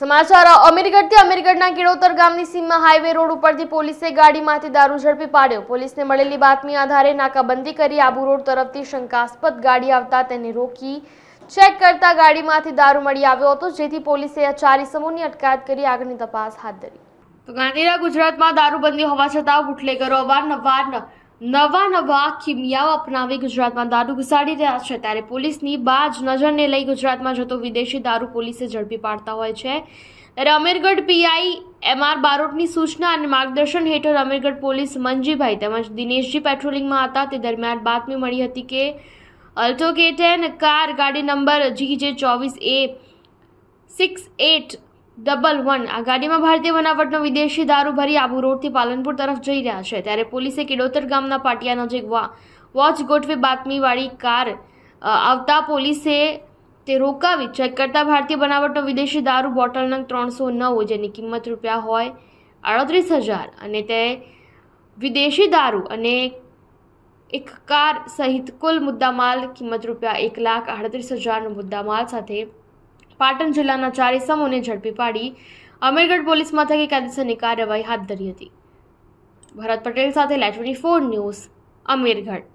સમાચાર, અમીરગઢથી અમીરગઢના કિડોતર ગામની સીમમાં હાઈવે રોડ ઉપરથી પોલીસે ગાડીમાંથી દારૂ ઝડપી પાડ્યો. પોલીસને મળેલી બાતમી આધારે નાકાબંધી કરી આબુ રોડ તરફથી શંકાસ્પદ ગાડી આવતા તેને રોકી ચેક કરતા ગાડીમાંથી દારૂ મળી આવ્યો હતો, જેથી પોલીસે આ ચાર ઇસમોની અટકાયત કરી આગળની તપાસ હાથ ધરી. તો ગાંધીનગર, ગુજરાતમાં દારૂબંધી હોવા છતાં બુટલેગરો અવારનવાર નવા નવા કિમિયાઓ અપનાવી ગુજરાતમાં દારૂ ઘુસાડી રહ્યા છે. ત્યારે પોલીસની બાજ નજરને લઈ ગુજરાતમાં જતો વિદેશી દારૂ પોલીસે ઝડપી પાડતા હોય છે. ત્યારે અમીરગઢ પીઆઈ એમઆર બારોટની સૂચના અને માર્ગદર્શન હેઠળ અમીરગઢ પોલીસ મંજીભાઈ તેમજ દિનેશજી પેટ્રોલિંગમાં હતા. તે દરમિયાન બાતમી મળી હતી કે અલ્ટો કેટેન કાર ગાડી નંબર જી જે ચોવીસ A six eight double one. આ ગાડીમાં ભારતીય બનાવટનો વિદેશી દારૂ ભરી આબુ રોડથી પાલનપુર તરફ જઈ રહ્યા છે. ત્યારે પોલીસે કિડોતર ગામના પાટિયા નજીક વોચ ગોઠવી બાતમીવાળી કાર આવતા પોલીસે તે રોકાવી. ચેક કરતા ભારતીય બનાવટનો વિદેશી દારૂ બોટલ નંગ ત્રણસો નવ, જેની કિંમત રૂપિયા હોય આડત્રીસ હજાર. અને તે વિદેશી દારૂ અને એક કાર સહિત કુલ મુદ્દામાલ કિંમત રૂપિયા એક લાખ આડત્રીસ હજારનો મુદ્દામાલ સાથે પાટણ જિલ્લાના ચાર ઇસમોને ઝડપી પાડી અમીરગઢ પોલીસ મથકે કાયદેસરની કાર્યવાહી હાથ ધરી હતી. ભરત પટેલ સાથે live twenty four news Amirgadh.